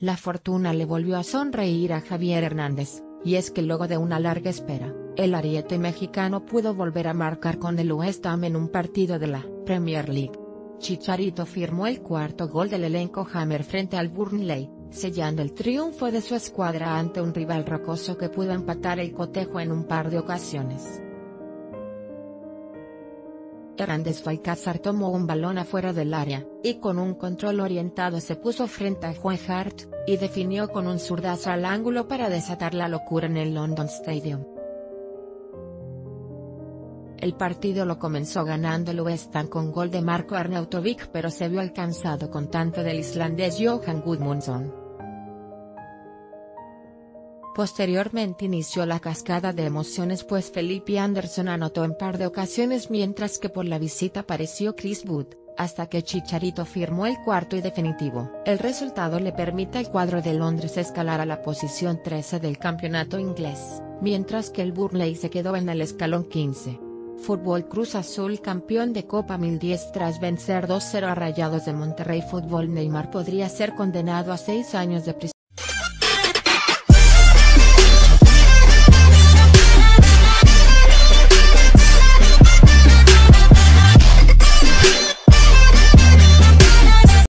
La fortuna le volvió a sonreír a Javier Hernández, y es que luego de una larga espera, el ariete mexicano pudo volver a marcar con el West Ham en un partido de la Premier League. Chicharito firmó el cuarto gol del elenco Hammer frente al Burnley, sellando el triunfo de su escuadra ante un rival rocoso que pudo empatar el cotejo en un par de ocasiones. Hernández Falcázar tomó un balón afuera del área, y con un control orientado se puso frente a Juan Hart, y definió con un zurdazo al ángulo para desatar la locura en el London Stadium. El partido lo comenzó ganando el West Ham con gol de Marco Arnautovic pero se vio alcanzado con tanto del islandés Johan Gudmundsson. Posteriormente inició la cascada de emociones pues Felipe Anderson anotó en par de ocasiones mientras que por la visita apareció Chris Wood, hasta que Chicharito firmó el cuarto y definitivo. El resultado le permite al cuadro de Londres escalar a la posición 13 del campeonato inglés, mientras que el Burnley se quedó en el escalón 15. Fútbol Cruz Azul campeón de Copa 1010 tras vencer 2-0 a Rayados de Monterrey Fútbol Neymar podría ser condenado a seis años de prisión.